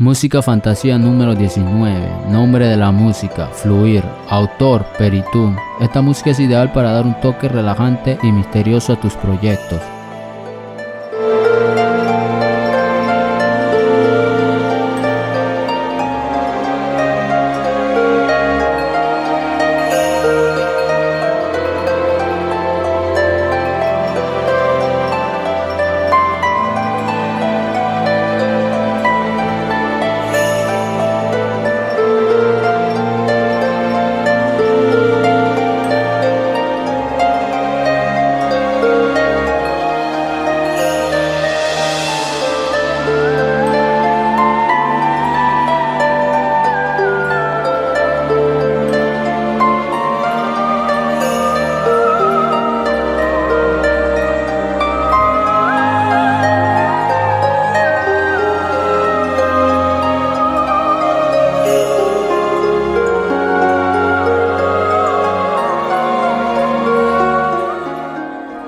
Música Fantasía número 19. Nombre de la música. Fluir. Autor. Peritum. Esta música es ideal para dar un toque relajante y misterioso a tus proyectos.